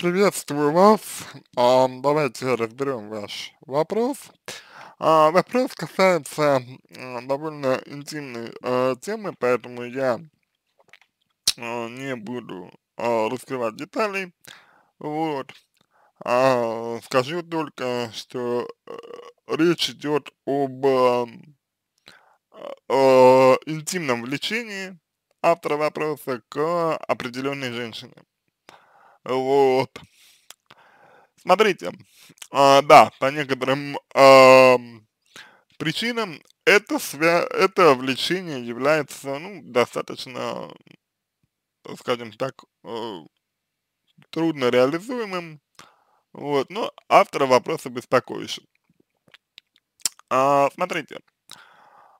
Приветствую вас. А, давайте разберем ваш вопрос. А, вопрос касается а, довольно интимной а, темы, поэтому я а, не буду а, раскрывать деталей. Вот. А, скажу только, что э, речь идет об э, э, интимном влечении автора вопроса к определенной женщине. Вот. Смотрите, а, да, по некоторым ам, причинам это, свя это влечение является, ну, достаточно, скажем так, э, трудно реализуемым, вот, но автора вопроса беспокоящим. А, смотрите,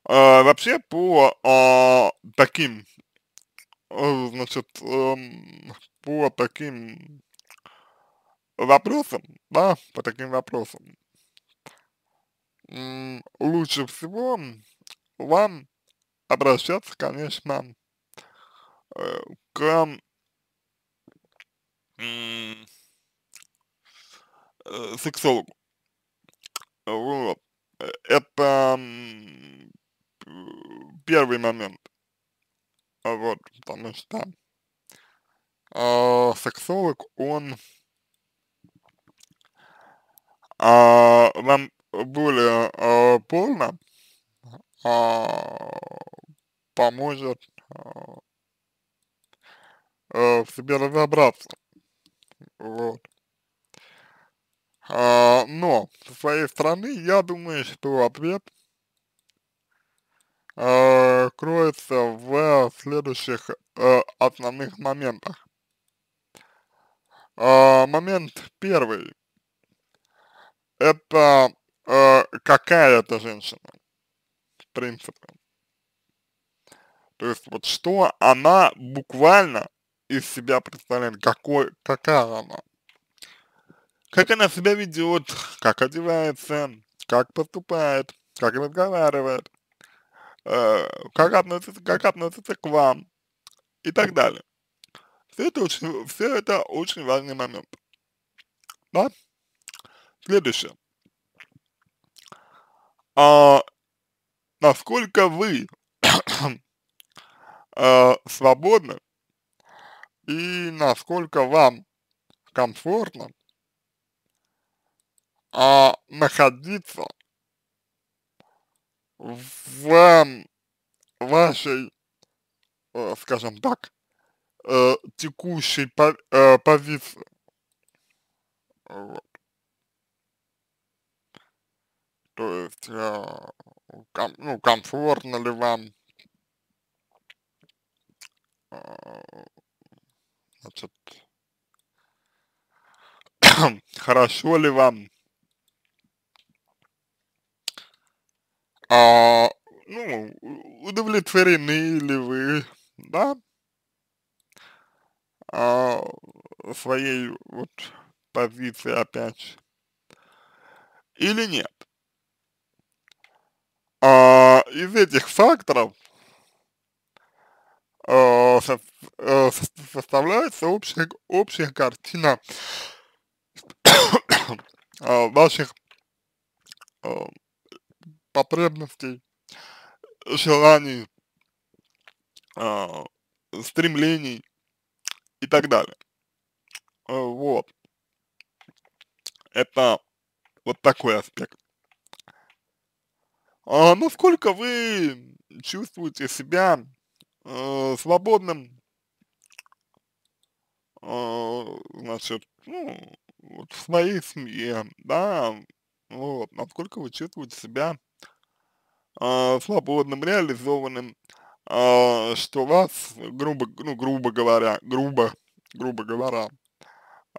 а, вообще по а, таким, э, значит, по таким вопросам, да, по таким вопросам, лучше всего вам обращаться, конечно, э, к э, сексологу. Вот. Э, Это первый момент. Вот, потому что сексолог, он а, вам более а, полно а, поможет а, э, в себе разобраться. Вот. А, но со своей стороны, я думаю, что ответ э, кроется в следующих э, основных моментах. А, момент первый. Это э, какая это женщина, в принципе. То есть вот что она буквально из себя представляет, какой, какая она. Как она себя ведет, как одевается, как поступает, как разговаривает, э, как относится, как относится к вам и так далее. Это очень, все это очень важный момент. Да? Следующее. А, насколько вы э, свободны и насколько вам комфортно а, находиться в вашей, э, скажем так, э, текущей по- э, позиции. Вот. То есть, э, ком- ну, комфортно ли вам, э, значит, хорошо ли вам, а, ну, удовлетворены ли вы, да, а, своей вот позиции опять или нет. А, из этих факторов э, со- со- составляется общая, общая картина э, ваших э, потребностей, желаний, э, стремлений и так далее. Э, Вот, это вот такой аспект. А насколько вы чувствуете себя э, свободным, э, значит, ну, вот в своей семье, да, вот, насколько вы чувствуете себя э, свободным, реализованным, э, что вас, грубо, ну, грубо говоря, грубо, грубо говоря,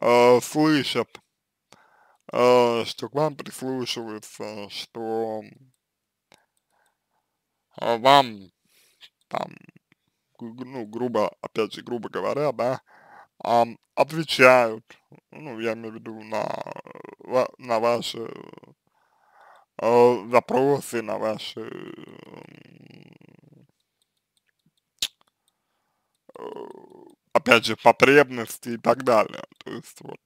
э, слышат, э, что к вам прислушиваются, что э, вам там, ну, грубо, опять же, грубо говоря, да, ам, отвечают, ну, я имею в виду на, на ваши э, запросы, на ваши, м, э, опять же, потребности и так далее. То есть вот.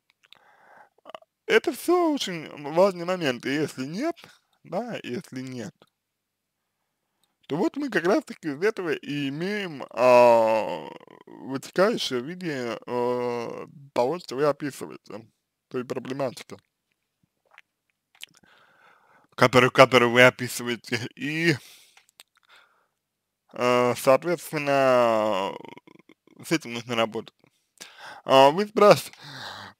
Это все очень важный момент, и если нет, да, если нет, то вот мы как раз таки из этого и имеем а, вытекающее в виде а, того, что вы описываете, той проблематики, которую, которую вы описываете, и, а, соответственно, с этим нужно работать. А, вы спраш...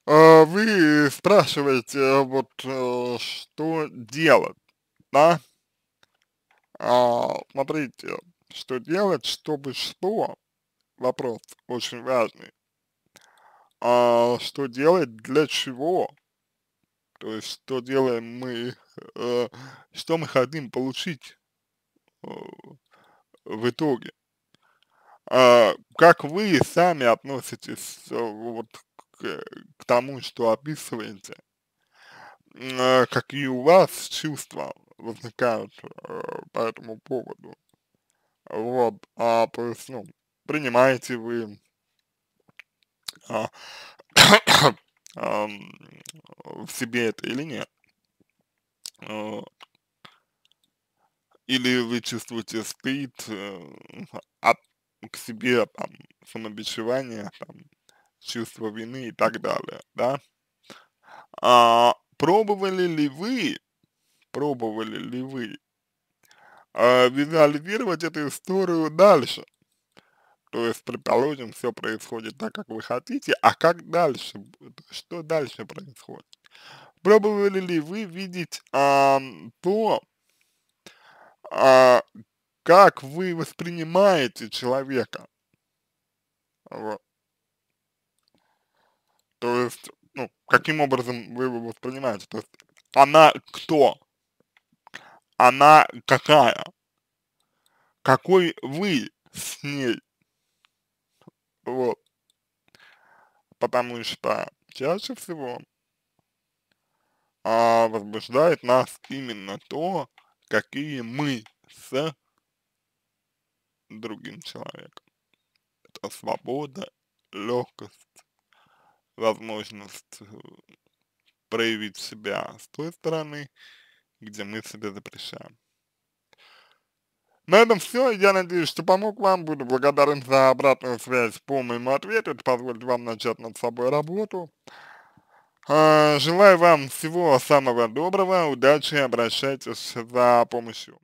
а, вы спрашиваете, вот, э, что делать, да? А, смотрите, что делать, чтобы что, вопрос очень важный. А, что делать, для чего? То есть, что делаем мы, э, что мы хотим получить э, в итоге. А, как вы сами относитесь э, вот к, к тому, что описываете? А, какие у вас чувства возникают э, по этому поводу? Вот, а, то есть, ну, принимаете вы а, в себе это или нет? Вот. Или вы чувствуете стыд э, от, к себе, там, самобичевание, там, чувство вины и так далее, да? А, пробовали ли вы, пробовали ли вы а, визуализировать эту историю дальше? То есть, предположим, все происходит так, как вы хотите, а как дальше, что дальше происходит? Пробовали ли вы видеть а, то, а, как вы воспринимаете человека? Вот. То есть, ну, каким образом вы его воспринимаете? То есть, она кто? Она какая? Какой вы с ней? Вот. Потому что чаще всего а, возбуждает нас именно то, какие мы с другим человеком. Это свобода, легкость, возможность э, проявить себя с той стороны, где мы себе запрещаем. На этом все. Я надеюсь, что помог вам. Буду благодарен за обратную связь по моему ответу. Это позволит вам начать над собой работу. А, желаю вам всего самого доброго. Удачи. Обращайтесь за помощью.